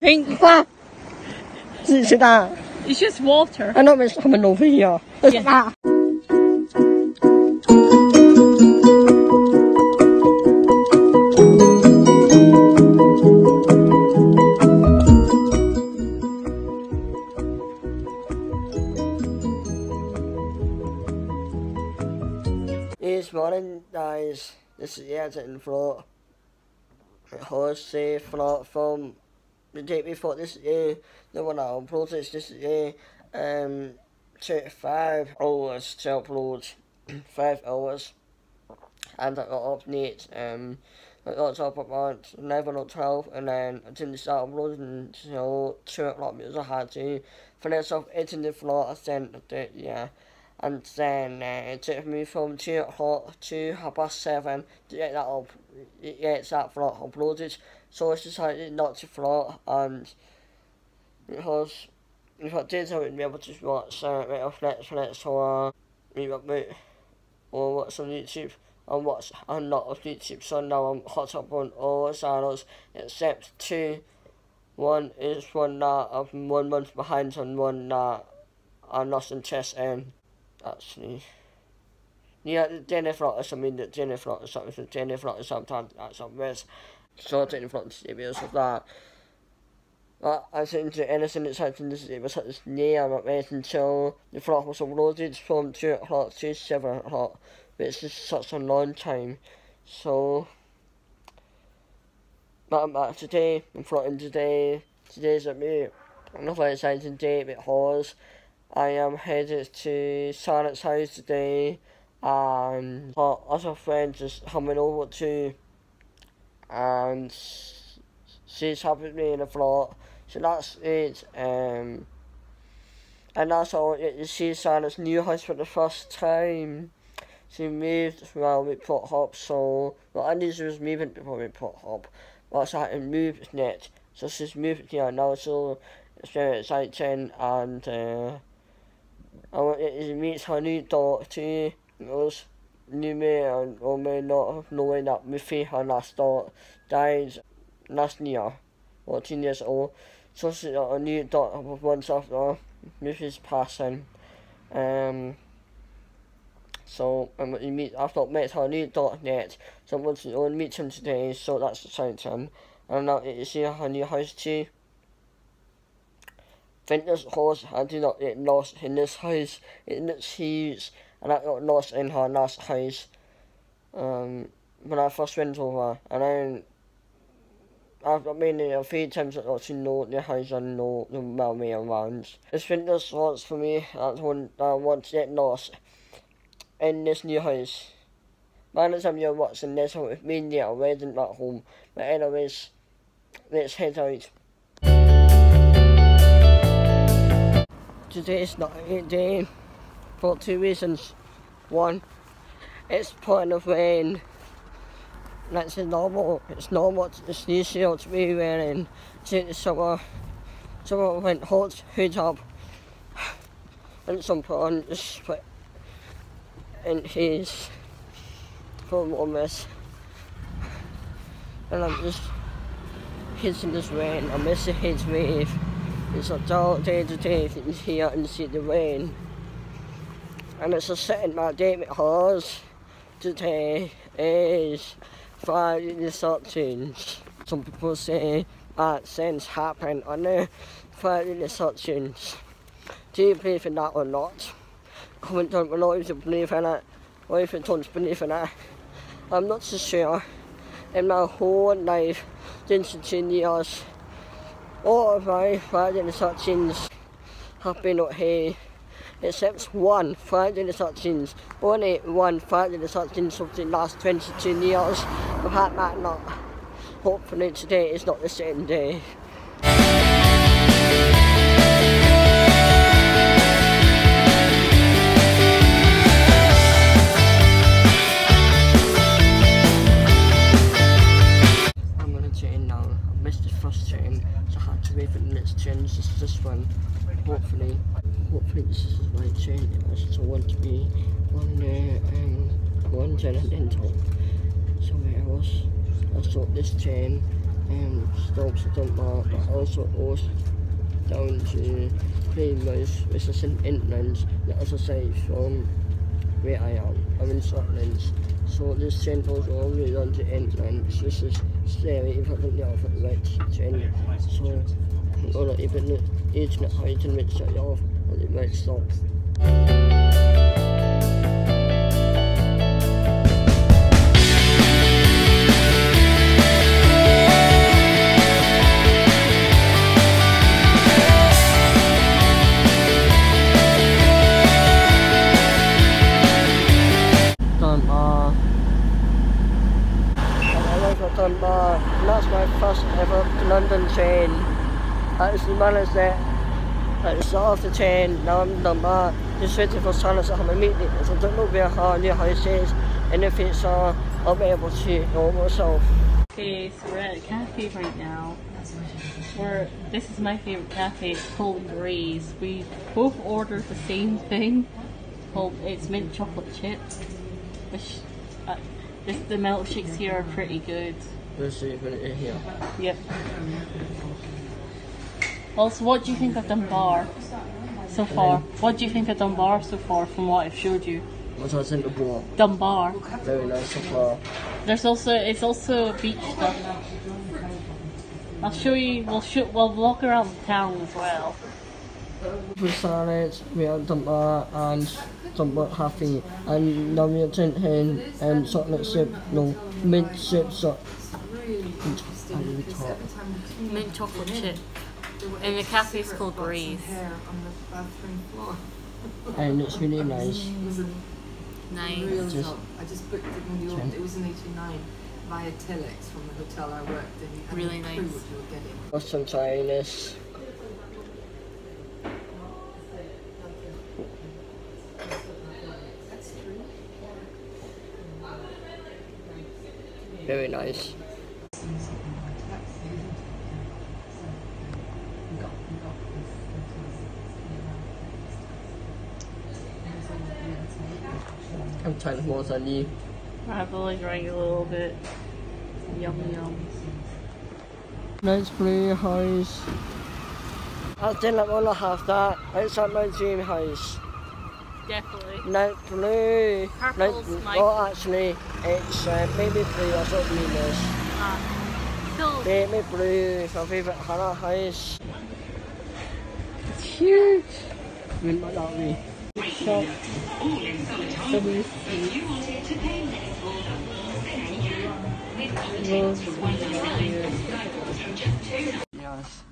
Pink. Ah! See, see that? It's just water. I know it's coming over here. Look at Yeah. that. This morning, guys, this is the exit in float. Horse safe float from the day before this year, the one I uploaded this year, um, 35 hours to upload, 5 hours, and I got updates, um, I got up about 11 or 12, and then I didn't start uploading until 2 o'clock because I had to finish off editing the floor, I sent it, yeah, and then uh, it took me from 2 o'clock to half past 7 to get that up, get that floor uploaded, so I decided not to float, and because if I did, I wouldn't be able to watch uh, right off Netflix or reboot or watch on YouTube. and watch a lot of YouTube, so now I'm hot up on all channels except two. One is one that I'm one month behind on one that I'm not interested in. Actually. Yeah, Flotters, I mean, the Jenny Flotters, something, Jenny Flotters sometimes that's some risk. So Jenny Flotters, videos of that. But I think that anything that's happened this year was such as near I'm not waiting until the flock was uploaded from 2 o'clock to 7 o'clock, which is such a long time. So, but I'm back today, I'm floating today, today's a bit, another exciting day because I am headed to Charlotte's house today and got other friends just coming over too and she's helping me in the floor. So that's it. Um, and. It is see Santa's new house for the first time. She moved well we put hop, so I knew she was moving before we put hop. But she had to move net. So she's moved here now, so it's very exciting and uh, I want to meet her new daughter too. Because you may or or may not have known that Miffy, her last daughter, died last year, 14 years old. So she got a new daughter once after Miffy's passing. Um, so um, we meet, I've met her new yet, so I'm going to and meet him today, so that's exciting. And now you see her new house too. Fitness horse, I did not get lost in this house, it's huge, and I got lost in her last house. Um, when I first went over, and then I've been there a few times I got to know the house and know the well me around. It's been this once for me, that's one I want to get lost in this new house. By the time you're watching this, with me and yeah, waiting back home. But anyways, let's head out. Today is not a great day for two reasons. One, it's pouring of rain. That's normal. It's normal see shield to be wearing to the summer. Someone went hot hood up and some put on the sweat in his for warmness. And I'm just hitting this rain. I miss the heat wave. It's a dull day today if you can hear and see the rain. And it's a setting my day because today is Friday the 13th. Some people say bad things happen on the Friday the 13th. Do you believe in that or not? Comment down below if you believe in it or if you don't believe in it. I'm not so sure. In my whole life, since 10 years, all of my Friday the 13th have been here except one Friday the 13th. Only one Friday the 13th of the last 22 years. Apart that not. Hopefully today is not the same day. I'm gonna now. I missed the first so I had to this one. Hopefully, hopefully this is right train. I just want to be on the um, one and top somewhere else. I thought this train um, stops at Dunbar, but also goes down to Plymouth, which is in England, the other side from where I am. I'm in Scotland. So this train goes all the way down to England. This is scary if I think the off at the right train. So I'm gonna even at height and which shut off at the right stop. Dunbar. And I went for Dunbar. And that's my first ever London train. That is the manners there. At the start of the train, now I'm in Dunbar. Just waiting for Silas to come and meet me. So I don't know where how new house is. And if it's uh, I'll be able to know myself. Okay, so we're at a cafe right now. We're, this is my favorite cafe. It's called Breeze. We both ordered the same thing. Called it's mint chocolate chip, which uh, this, the milkshakes here are pretty good. Let's see if it here. Yep. Also, what do you think of Dunbar so far? What do you think of Dunbar so far from what I've showed you? What I think about Dunbar. very nice so far. There's also it's also a beach stuff. I'll show you. We'll show. We'll walk around the town as well. For salads, we have Dunbar and Dunbar Happy and now we're drinking um, chocolate chip, no, mint chip so Mint chocolate chip. And the cafe is called Breeze. on the bathroom floor. and it's really nice. Nice. Real Just- top. I just booked it when you Ten. it was in 89 via Telex from the hotel I worked in. You had Really no clue nice. what you were getting. Got some Chinese. That's true. Very nice. I'm trying to more than you. I've only drank a little bit. Yum yum. Nice blue house. I didn't want to have that. It's like my dream house. Definitely. Night blue. Purple's Night, my- oh, actually, it's uh, baby blue. That's what blue is. Ah. So Baby blue is my favourite colour house. it's huge. When might that be? Here. Yes.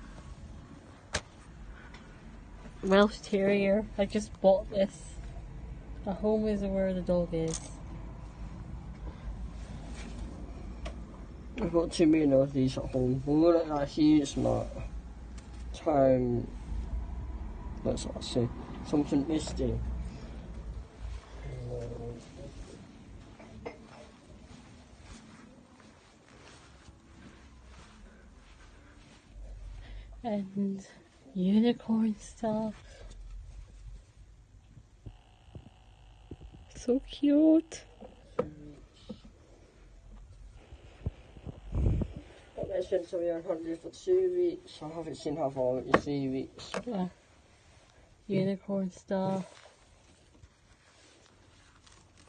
Welsh Terrier. I just bought this. A home is where the dog is. I've got too many of these at home. Look at that huge not time. That's what I say. Something misty. And unicorn stuff. So cute. But it's been to me on for two weeks. I haven't seen far it's three weeks. Yeah. Unicorn stuff.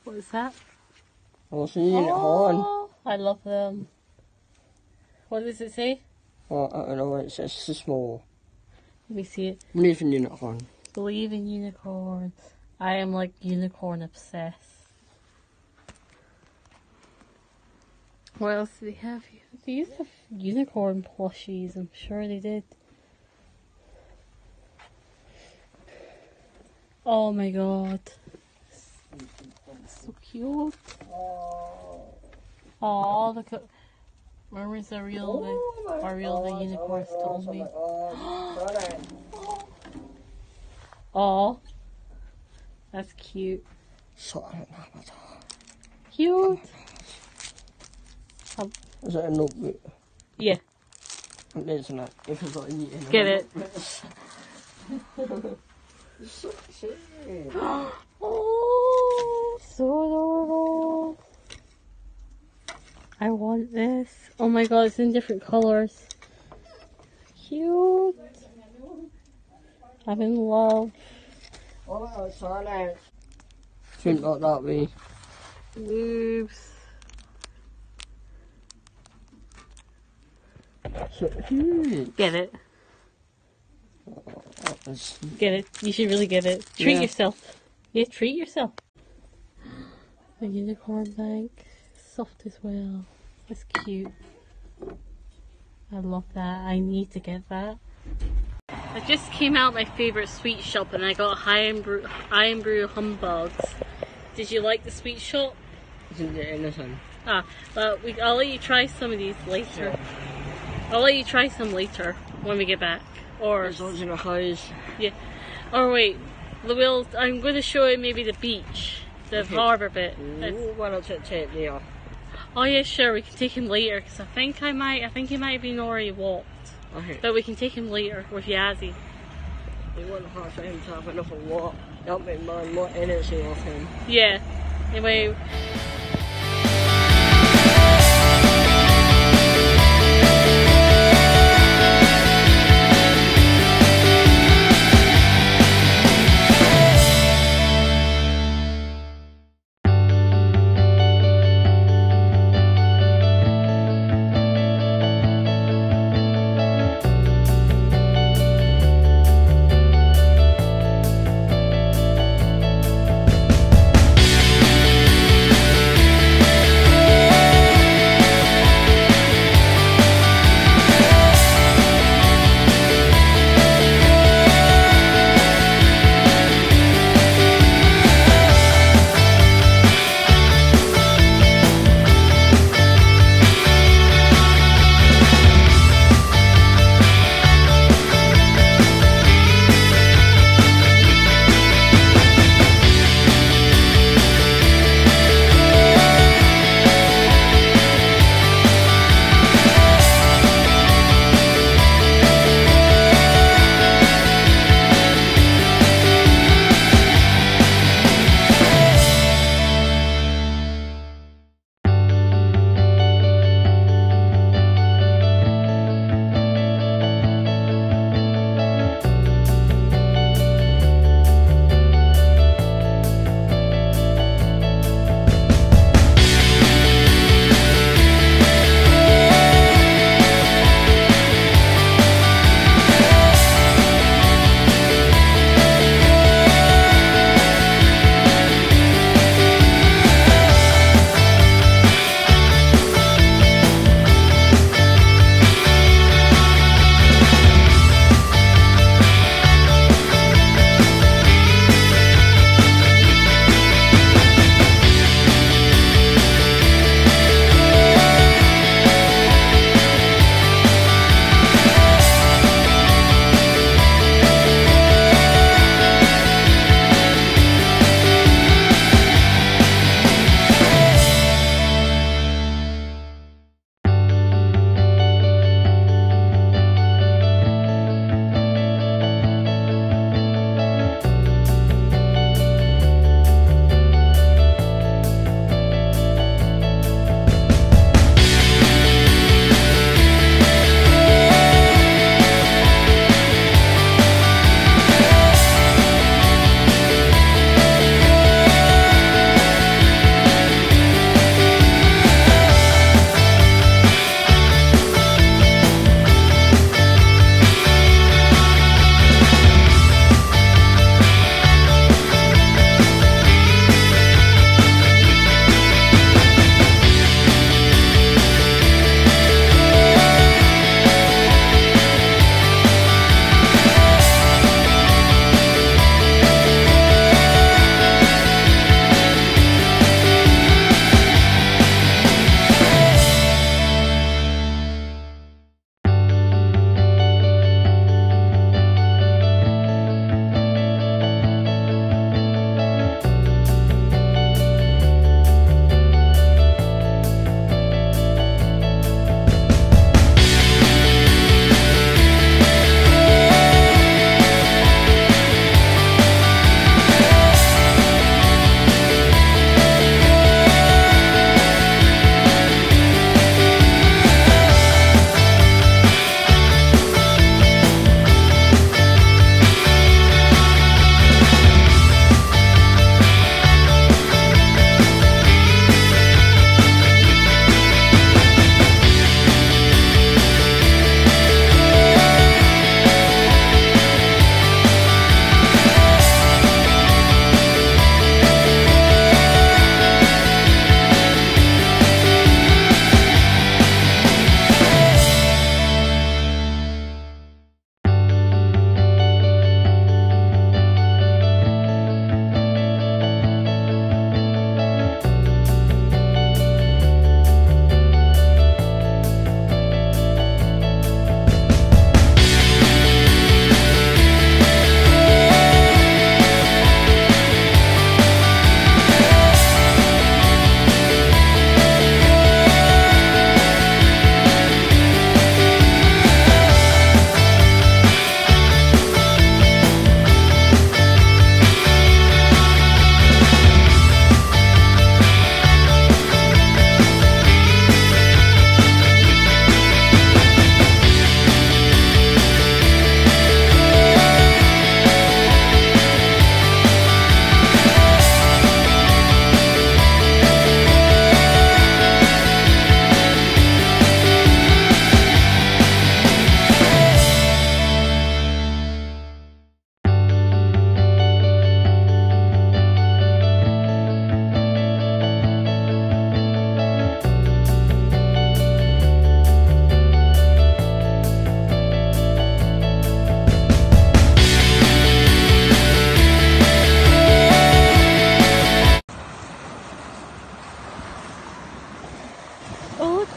What is that? Oh, was seeing it on. Oh, I love them. What does it say? Oh, I don't know, it says too small. Let me see it. Believe in unicorn. Believe in unicorns. I am like unicorn obsessed. What else do they have here? They used to have unicorn plushies, I'm sure they did. Oh my god. So cute. Oh, look at. Remember the oh real the, our real the unicorns oh told me. Oh, that's cute. So cute. Is that a notebook? Yeah, It is not. If it's not eating. get it. So cute. Oh, so adorable. I want this. Oh my god, it's in different colors. Cute. I'm in love. What about silence? Shouldn't that be. Oops. So cute. Get it. Get it. You should really get it. Treat Yeah. yourself. Yeah, treat yourself. The unicorn bank. Soft as well. That's cute. I love that. I need to get that. I just came out my favourite sweet shop and I got high and brew, high and brew humbugs. Did you like the sweet shop? Isn't it innocent? Ah, but we, I'll let you try some of these later. I'll let you try some later when we get back. Or There's loads in the house. or wait, we'll, I'm going to show you maybe the beach, the Okay. harbour bit. Ooh, why not take tape there? Oh yeah, sure, we can take him later because I think I might, I think he might have been already walked, Okay. but we can take him later with Yazzie. We want hard for him to have enough of what? That big man, more energy off him. Yeah. Anyway,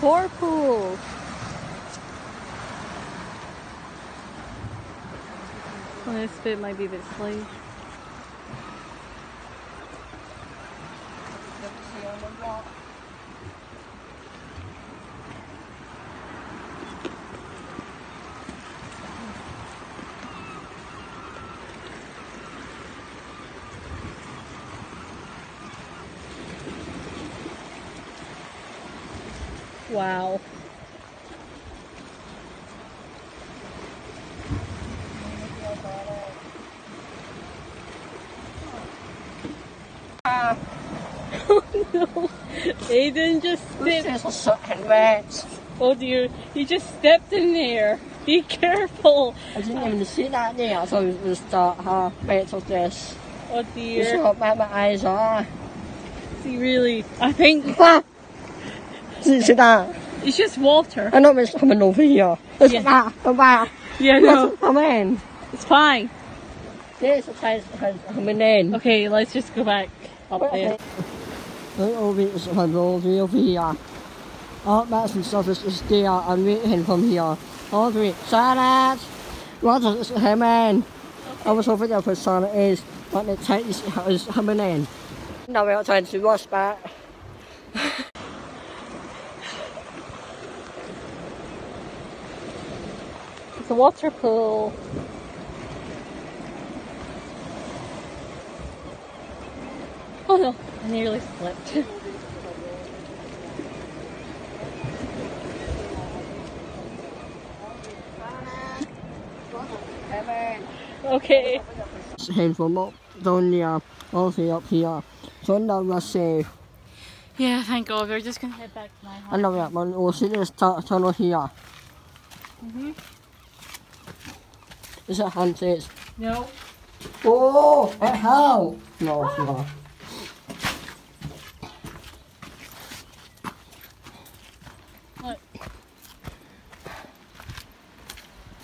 Whirlpool. Well, this bit might be a bit slick. Aidan just stepped. is sucking wet. Oh dear, he just stepped in there. Be careful. I didn't even see that there, so it was the uh, bit of this. Oh You see dear. how bad my eyes are. See, really, I think See, see that? it's just water. I know it's coming over here. It's Yeah. that, come back. Yeah, no, Come in. it's fine. This is coming in. Okay, let's just go back up there. Look over it's over over here. All that and stuff is, is there and waiting from here. All three. Salad! What is him in? I was over there for salad is, but the taste is, is in. Now we're trying to wash back. It's a water pool. Oh no, I nearly slipped. okay. Hand from up down there, all the up here. So now we're safe. Yeah, thank God. We're just gonna head back to my house. And now we're we'll see this tu- tunnel here. Mhm. Is it hunted? No. Oh, at how? No, it's not.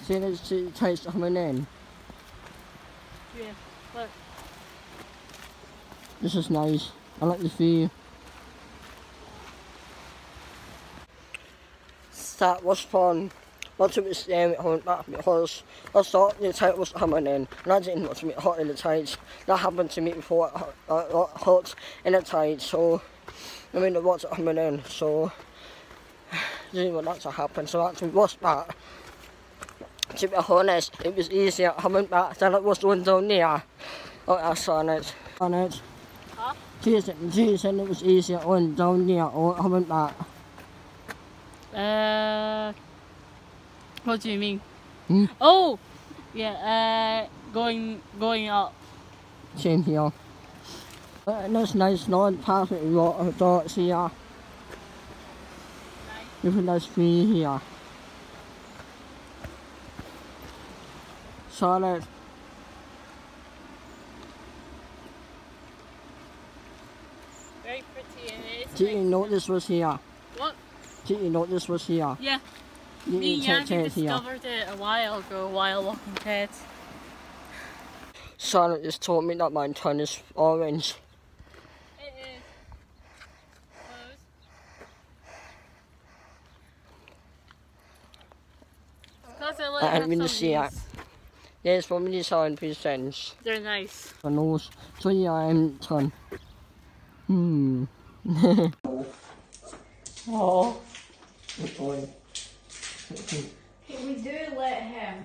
See this see taste coming in. Yeah. Look. This is nice. I like this view. That was fun. Lots of it's um, home back because I thought the tide was coming in and I didn't want to be hot in the tides. That happened to me before it got hot in the tide so I mean the water coming in so I didn't want that to happen so I had to wash back. To be honest, it was easier coming back than it was going down there. Oh, I saw it. On it. Huh? She said it was easier on down there or coming back. Uh. What do you mean? Hmm? Oh. Yeah. Uh. Going. Going up. Same here. Uh, that's nice, not perfect water dots here. There's a nice view here. Solid. Very pretty and it is. Did you know this was here? What? Did you know this was here? Yeah. You Me and Yankee it here. discovered it a while ago while walking Ted. Solid just told me that my tongue is orange. It is. Because I like I have haven't some seen it. These. Yes, for me, seven percent. They're nice. My nose. So yeah, I'm tongue. Hmm. Oh. We do let him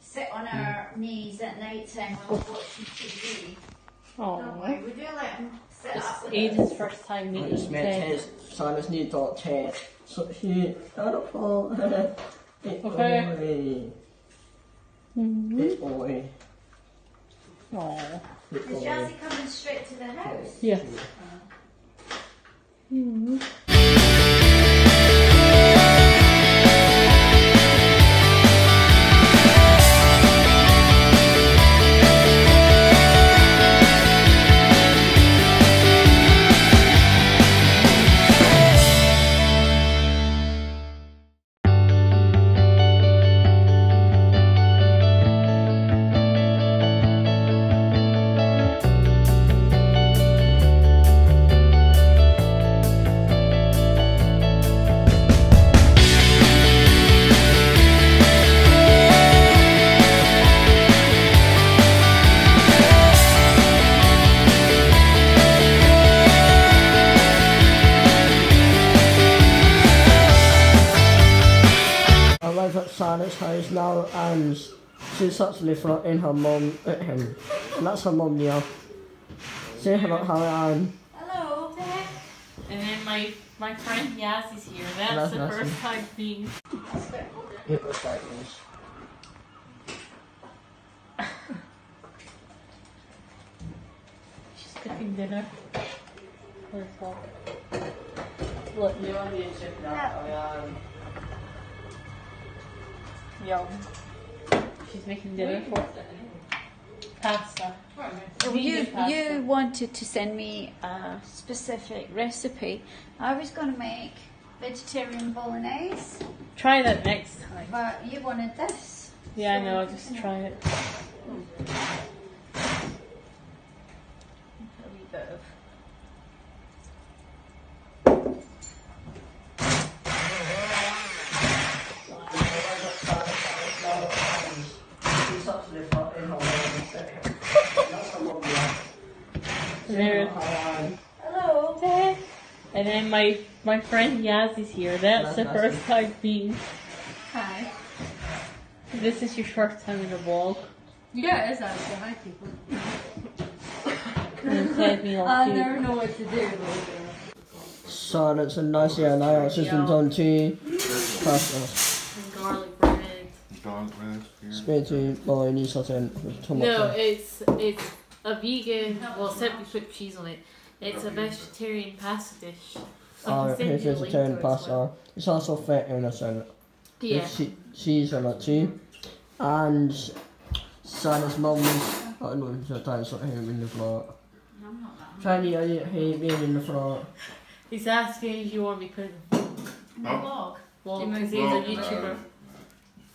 sit on our knees at night time while we're watching TV. Don't we? Oh. We do let him sit up. with us. Aidan's first time meeting It's meant Ted. to Simon's new dog Ted. So he got a fall. Okay. Boy. Big boy. Oh. Big Is boy. Jazzy coming straight to the house? Yeah. Charlotte's she's actually fronting her mom at him. And that's her mom now. Say hello, Harry Hello. And then my my friend Yaz is here. That's That's the nice. first time being. It was like this. She's cooking dinner. Where's Paul? Look, You want me to check that? yum. She's making dinner for pasta. You pasta. you wanted to send me a specific recipe. I was going to make vegetarian bolognese, Try that next time. but you wanted this. Yeah, I know. I'll just try it. A wee bit of. She's actually fronting her mum at him. That's her mum now. There. Hello. And then my my friend Yaz is here. That's the That's first time being. Hi. This is your first time in the vlog. Yeah, it is actually. Hi, people. And I never know what to do. Charlotte's and Nancy and I are assistants on tea, pasta, And garlic bread. Dog bread here. spaghetti, bolognese sauce with tomato. No, it's it's a vegan. Well, except we put cheese on it. It's a vegetarian pasta dish. I can Uh, send here's a link vegetarian to it as pasta. well. It's also fat innocent. Yeah. With che- cheese on it too. And Santa's mum was, I don't know if you're trying to him in the floor. Trying to eat him in the floor. He's asking if you want me to put it in the vlog. Well, because he's a Vlog, YouTuber.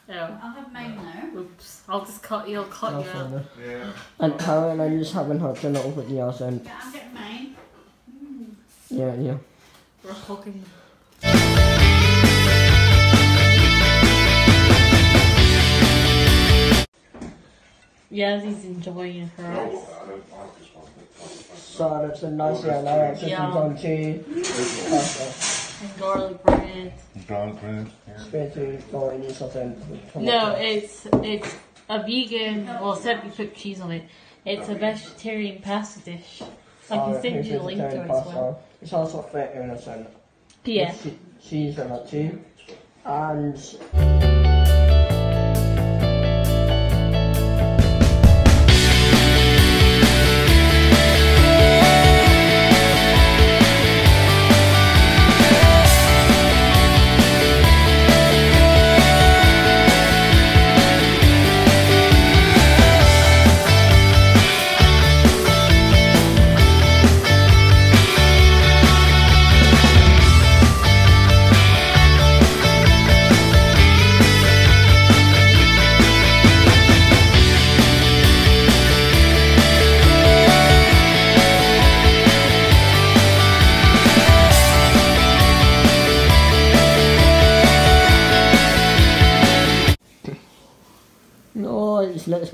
Oh. I'll have mine now. Oops. I'll just cut. He'll cut you out. Also, Yeah. and Harry and I'm just having her dinner over the house and Yeah, I'm getting mine. yeah, yeah. We're hooking. Yes, he's enjoying hers. So and a nice I are assistants Yeah. on tea, And garlic bread. Dog bread here. spaghetti, bolognese sauce. No, it's it's a vegan. Well, except we put cheese on it. It's a vegetarian pasta dish. I can send you the link to it as well. It's also fat innocent. Yeah. With che- cheese on it too. And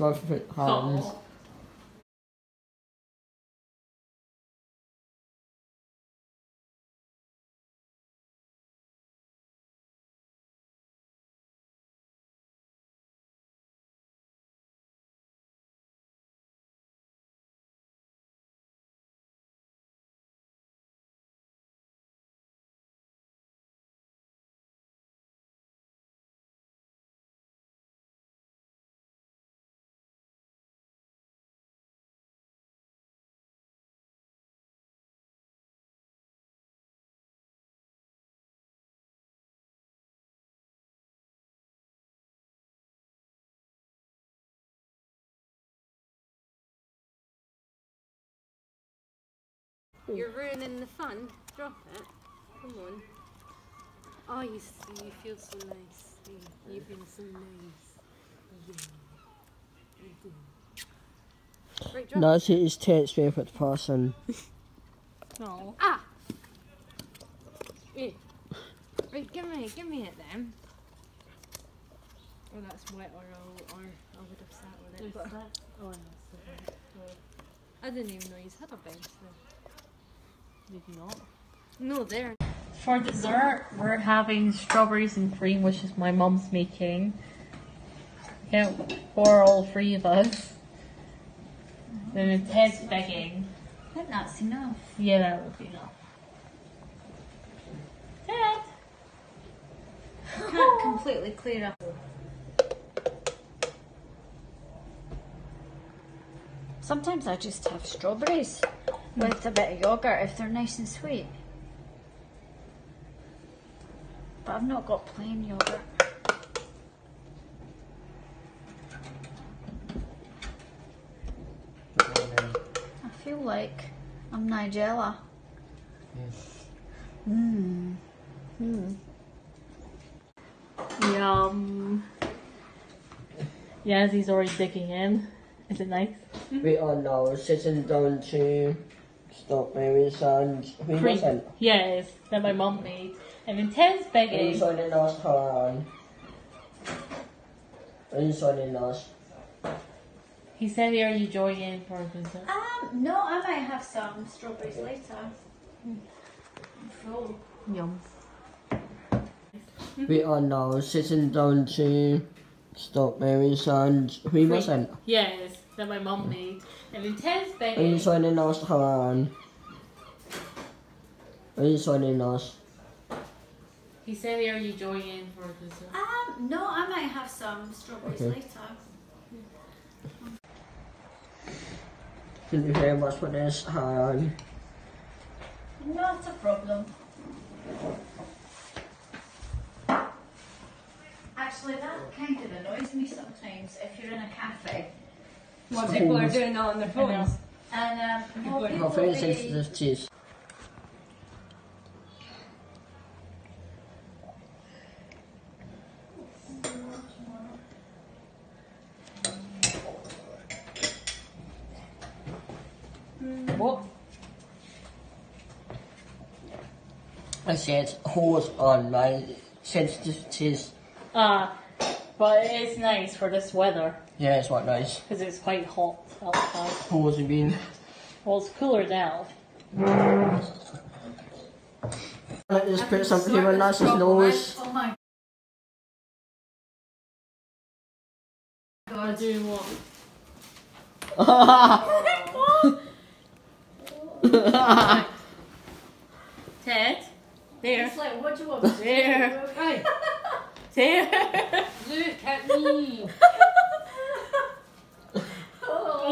next month for. You're ruining the fun. Drop it. Come on. Oh, you, s- you feel so nice. You, have been so nice. Yeah. You do. Right, drop Nancy is Tate's favourite person. No. Ah! Wait. Right, give me, give me it then. Oh, that's wet, or, I'll, or I would have sat with it. But Oh, no, I didn't even know you had a bench there. Maybe not. No, there. For dessert, we're having strawberries and cream, which is my mum's making. count for all three of us. Then Ted's begging. Think that's enough. Yeah, that would be enough. Ted! Can't completely clear up. Sometimes I just have strawberries with a bit of yogurt if they're nice and sweet. But I've not got plain yogurt. I feel like I'm Nigella. Mmm. Mmm. Yum. Yazzy's already digging in. Is it nice? We are now sitting down to strawberries and we Cream. wasn't. Yes, that my mom made. And then Ted's begging. Inside in us, Haran. Inside in us. He said, Are you joining for a visit? Um, no, I might have some strawberries later. I'm full. Yum. We are now sitting down to stop strawberries and we wasn't. Yes, that my mum made. And then Ted's begging. Inside in us, Haran. Inside in us. He said, Are you joining for a visit? Um, no, I might have some strawberries Okay. later. Thank you very much for this, Haran. Not a problem. Actually, that kind of annoys me sometimes if you're in a cafe. What people are doing on their phones. And um, more How people very really- sensitive teeth. What? I said hose on my sensitive teeth. Ah, but it's nice for this weather Yeah, it's quite nice. because it's quite hot outside. Hose have been. Well, it's cooler now. Let's just put something on Nas's nose. Oh my I'm doing what? Ted? There. It's like, what do you want me to do? There. Right, There. look at me.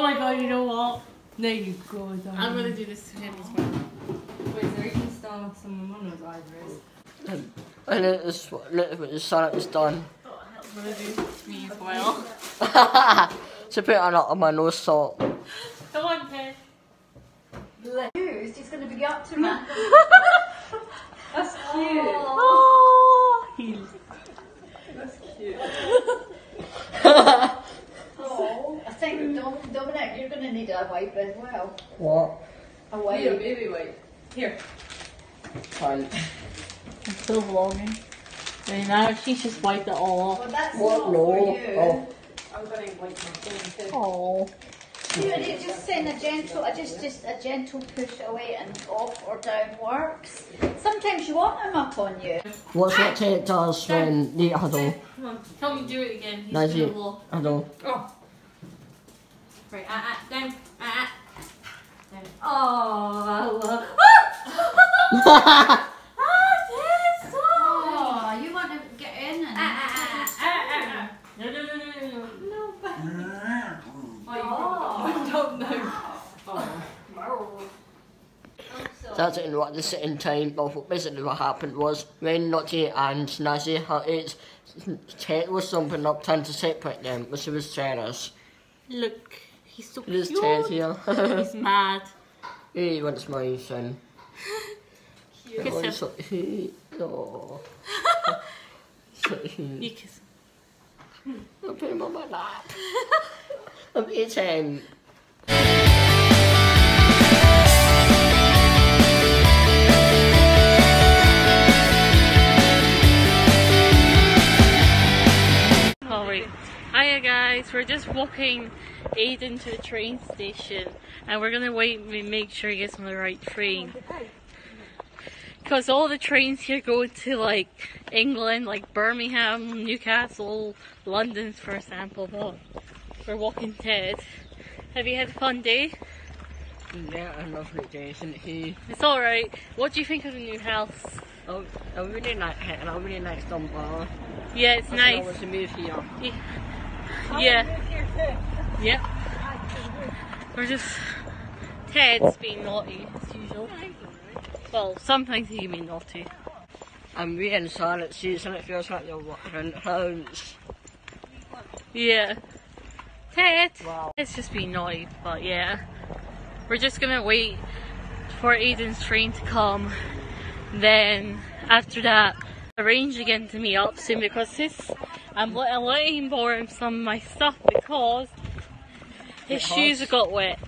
oh my god, you know what? There you go, darling. I'm gonna do this to him as well. Wait, is there even still some on those eyebrows? And it is, look, the sun is done. Oh, I'm gonna do this to me as well. so put it on, on my nose salt. Come on, Ted. Used, He's going to be up to me. That's cute. Oh, he That's cute. Oh, I think Dom- Dominic, you're going to need a wipe as well. What? A Here, wipe. baby wipe. Here. Fine. I'm still vlogging. And now she's just wiped it all off. Well, that's What? not No. for you. Oh. I'm gonna wipe my phone too. Oh. You know, you just send a gentle, a just just a gentle push away and off or down works. Sometimes you want them up on you. What's what Ted does when the huddle? Come on, tell me to do it again. He's Nice gonna you. vlog. Huddle. Oh. Right, ah, ah, down, ah, ah. Oh, Oh, you want to get in and. Ah, ah, ah. No, no, no, no, no, no. I don't know. That's it. What the sitting time. But basically, what happened was when Nutty and Snazzy had it, Ted was jumping up trying to separate them, which was Sarah's. Look, he's so cute. Ted here. He's mad. he wants my son. Oh, kiss Oh, him. so, he, oh. so, he, You kiss him. Hmm. I put him on my lap. I'm eating. Alright. Hiya guys, we're just walking Aidan to the train station and we're gonna wait and make sure he gets on the right train. because all the trains here go to like England, like Birmingham, Newcastle, London, for example. But we're walking Ted. Have you had a fun day? Yeah, a lovely day, isn't he? It's all right. What do you think of the new house? Oh, I really like it, and I really like Dunbar. Yeah, it's I nice. was to move here. Yeah. Yep. We're just Ted's oh. being naughty as usual. Well, sometimes he can be naughty. I'm reading silent seas, and it feels like you're watching homes. Yeah. Ted! Wow. It's just being naughty, but yeah. We're just gonna wait for Aidan's train to come. Then, after that, arrange again to meet up soon because this, I'm, I'm letting him borrow some of my stuff because his Because? shoes have got wet.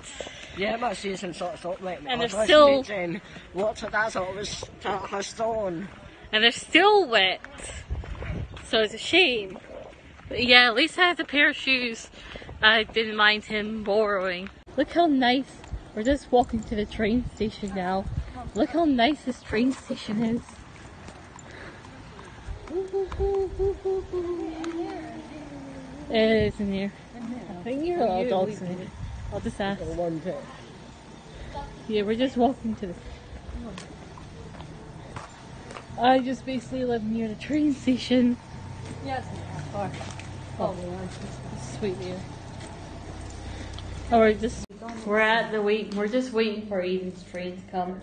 Yeah, my season sort of thought, mate, And they're still- meeting. What that's what was that her stone. And they're still wet. So it's a shame. But yeah, at least I had a pair of shoes I didn't mind him borrowing. Look how nice. We're just walking to the train station now. Look how nice this train station is. Eh, it is in here. I think you're all dogs in here. I'll just ask. Yeah, we're just walking to the. I just basically live near the train station. Yes, far. Oh, sweet dear. Oh, we're just we're at the wait. We're just waiting for Aidan's train to come,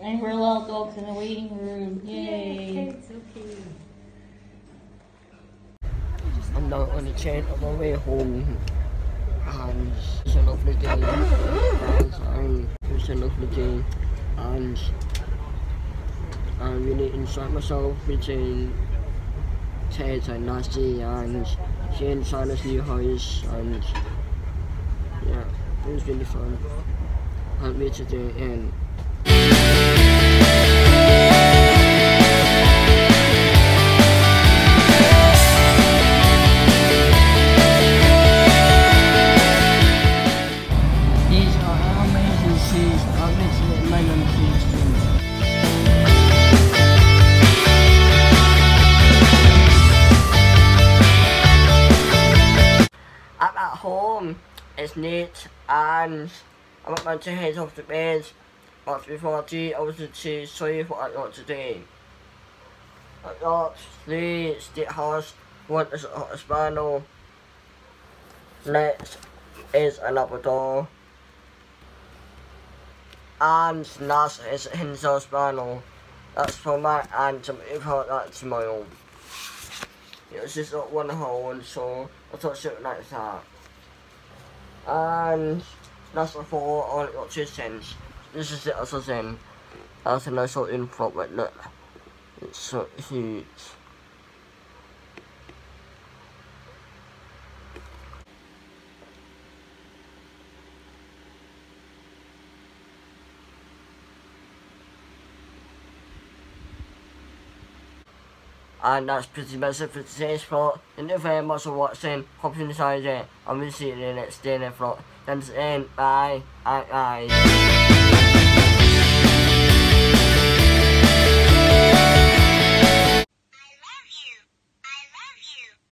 and we're little dogs in the waiting room. Yay! It's okay. I'm now on the train on my way home. And it's a lovely day. And it's a lovely day. And I really enjoyed myself between Ted and Nasty and seeing Silas' new house. And yeah, it was really fun. Can't wait to do it again. These are amazing seas. I'm literally my number seas. I'm at home. It's neat and I'm about to head off to bed. But before I do, I wanted to show you what I got today. I got three state house, one is a spaniel, next is a Labrador, and last is a Hinsdale Spaniel. That's for my and got that tomorrow. It was just got one hole, and so I thought something like that. And that's before all only got. This is the other thing. That's a nice little info, but look. It's so huge. And that's pretty much it for today's vlog. Thank you very much for watching. Hope you enjoyed it. And we'll see you in the next day in the vlog. Thanks again. Bye. Bye. Bye.